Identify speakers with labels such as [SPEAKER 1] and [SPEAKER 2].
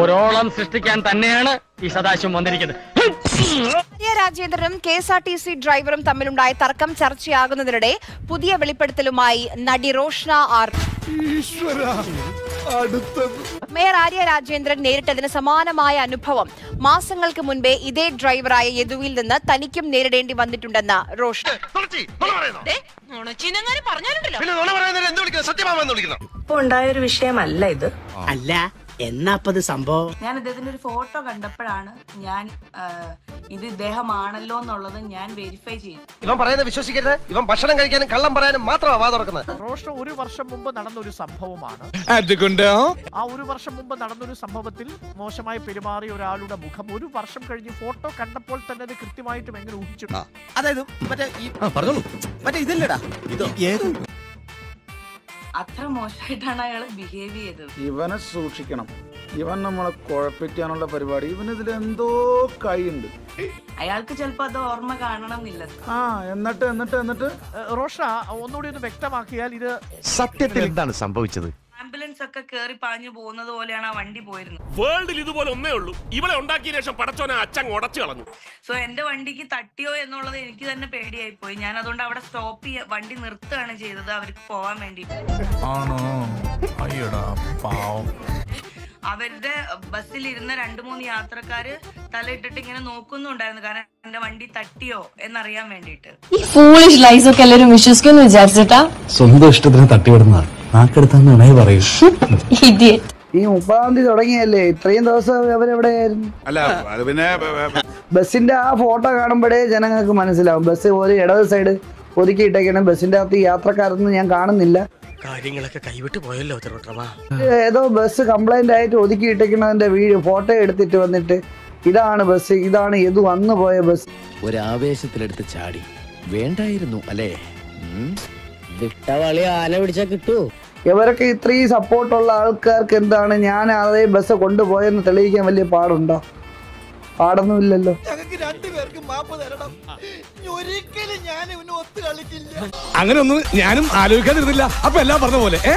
[SPEAKER 1] ഒരോളം സൃഷ്ടിക്കാൻ തന്നെയാണ് ഈ സദാശിവം വന്നിരിക്കുന്നത്.
[SPEAKER 2] Arya രാജേന്ദ്രനും K S R T C ഡ്രൈവറും തമ്മിലുണ്ടായ തർക്കം ചർച്ചയാകുന്നതിനിടെ പുതിയ വെളിപ്പെടുത്തലുമായി നടി റോഷ്ന ആർ മേയർ ആര്യ രാജേന്ദ്രൻ നേരിട്ടതിന് സമാനമായ അനുഭവം. മാസങ്ങൾക്ക് മുൻപേ ഇതേ ഡ്രൈവറായ യദുവിൽ നിന്ന് തനിക്കും നേരിടേണ്ടി വന്നിട്ടുണ്ടെന്ന് റോഷ്ന
[SPEAKER 3] ഇപ്പൊ ഉണ്ടായ ഒരു വിഷയമല്ല ഇത്.
[SPEAKER 4] അല്ല എന്നാപ്പത് സംഭവം?
[SPEAKER 3] ഞാൻ ഇദ്ദേഹത്തിന്റെ ഒരു ഫോട്ടോ കണ്ടപ്പോഴാണ് ഞാൻ ഇത് ഇദ്ദേഹമാണല്ലോ എന്നുള്ളത് ഞാൻ വെരിഫൈ ചെയ്തു.
[SPEAKER 5] ഇവൻ പറയുന്നത് വിശ്വസിക്കരുത്. ഇവൻ ഭക്ഷണം കഴിക്കാനും കള്ളം പറയാനും മാത്രമാണ് വാ തുറക്കുന്നത്.
[SPEAKER 6] റോഷൻ ഒരു വർഷം മുമ്പ് നടന്ന ഒരു സംഭവമാണ് ആ ഒരു വർഷം മുമ്പ് നടന്നൊരു സംഭവത്തിൽ മോശമായി പെരുമാറിയ ഒരാളുടെ മുഖം ഒരു വർഷം കഴിഞ്ഞ് ഫോട്ടോ കണ്ടപ്പോൾ തന്നെ അത് കൃത്യമായിട്ടും എങ്ങനെ ഊഹിച്ചു?
[SPEAKER 4] അതായത് മറ്റേ ഈ പറഞ്ഞോളൂ. മറ്റേ ഇതല്ലടാ. ഇതോ
[SPEAKER 3] അത്ര മോശമായിട്ടാണ് അയാൾ ബിഹേവ് ചെയ്തത്.
[SPEAKER 7] ഇവനെ സൂക്ഷിക്കണം. ഇവൻ നമ്മളെ കുഴപ്പിക്കാനുള്ള പരിപാടി. ഇവനിതിൽ എന്തോ കൈയുണ്ട്.
[SPEAKER 3] അയാൾക്ക് ചിലപ്പോ അത് ഓർമ്മ കാണണം എന്നില്ല
[SPEAKER 7] ആ എന്നിട്ട് എന്നിട്ട് എന്നിട്ട്?
[SPEAKER 6] റോഷ ഒന്നുകൂടി ഒന്ന് വ്യക്തമാക്കിയാൽ ഇത്
[SPEAKER 8] സത്യത്തിൽ എന്താണ് സംഭവിച്ചത്?
[SPEAKER 3] ആംബുലൻസ് ഒക്കെ കേറി പാഞ്ഞു പോകുന്നത് പോലെയാണ് ആ വണ്ടി പോയിരുന്നത്.
[SPEAKER 9] വേൾഡിൽ ഇതുപോലെ ഒന്നേ ഉള്ളൂ. ഇവളെ ഉണ്ടാക്കിയ ശേഷം പടച്ചോനെ അച്ഛൻ ഉടച്ചു കളഞ്ഞു.
[SPEAKER 3] സോ എന്റെ വണ്ടിക്ക് തട്ടിയോ എന്നുള്ളത് എനിക്ക് തന്നെ പേടിയായി പോയി ഞാൻ അതുകൊണ്ട് അവിടെ സ്റ്റോപ്പ് ചെയ്യ വണ്ടി നിർത്തുകയാണ് ചെയ്തത്. അവർക്ക് പോവാൻ വേണ്ടി.
[SPEAKER 7] ആണോ? അയ്യടാ പാവം.
[SPEAKER 3] അവരുടെ ബസ്സിൽ ഇരുന്ന രണ്ടു മൂന്ന് യാത്രക്കാര് തലയിട്ടിട്ട് ഇങ്ങനെ നോക്കുന്നുണ്ടായിരുന്നു. കാരണം എന്റെ വണ്ടി തട്ടിയോ എന്നറിയാൻ വേണ്ടിട്ട്
[SPEAKER 10] ഈ ഫൂളിഷ് ലൈസ് ഒക്കെ എല്ലാരും വിശ്വസിക്കുന്നു വിചാരിച്ചിട്ടാ?
[SPEAKER 8] സ്വന്തം ഇഷ്ടത്തിന് തട്ടിവിടുന്ന നാക്കെടുത്താന്ന് പറയൂ.
[SPEAKER 5] ഈ മുപ്പതാം തീയതി തുടങ്ങിയല്ലേ? ഇത്രയും ദിവസം അവരെവിടെയായിരുന്നു?
[SPEAKER 7] അല്ല അത് പിന്നെ
[SPEAKER 5] ബസ്സിന്റെ ആ ഫോട്ടോ കാണുമ്പോഴേ ജനങ്ങൾക്ക് മനസ്സിലാവും. ബസ് ഒരു ഇടത് സൈഡ് ഒതുക്കിയിട്ടേക്കണം ബസ്സിന്റെ അകത്ത് യാത്രക്കാരൊന്നും ഞാൻ കാണുന്നില്ല.
[SPEAKER 4] കാര്യങ്ങളൊക്കെ കൈവിട്ട് പോയല്ലോ
[SPEAKER 5] ഏതോ ബസ് കംപ്ലൈന്റ് ആയിട്ട് ഒതുക്കിയിട്ടേക്കണതിന്റെ വീഡിയോ ഫോട്ടോ എടുത്തിട്ട് വന്നിട്ട് ഇതാണ് ബസ് ഇതാണ് ഇത് വന്നു പോയ ബസ്.
[SPEAKER 8] ഒരു ഒരാവേശത്തിലെടുത്ത് ചാടി. വേണ്ടായിരുന്നു അല്ലേ?
[SPEAKER 4] വിട്ടവളി ആന പിടിച്ചാ കിട്ടൂ.
[SPEAKER 5] ഇവരൊക്കെ ഇത്രയും സപ്പോർട്ടുള്ള ആൾക്കാർക്ക് എന്താണ് ഞാൻ അതേ ബസ് കൊണ്ടുപോയെന്ന് തെളിയിക്കാൻ വലിയ പാടുണ്ടോ? പാടൊന്നുമില്ലല്ലോ.
[SPEAKER 8] അങ്ങനെ ഒന്നും ഞാനും ആലോചിക്കാതിരുന്നില്ല. അപ്പൊ എല്ലാം പറഞ്ഞ പോലെ ഏ?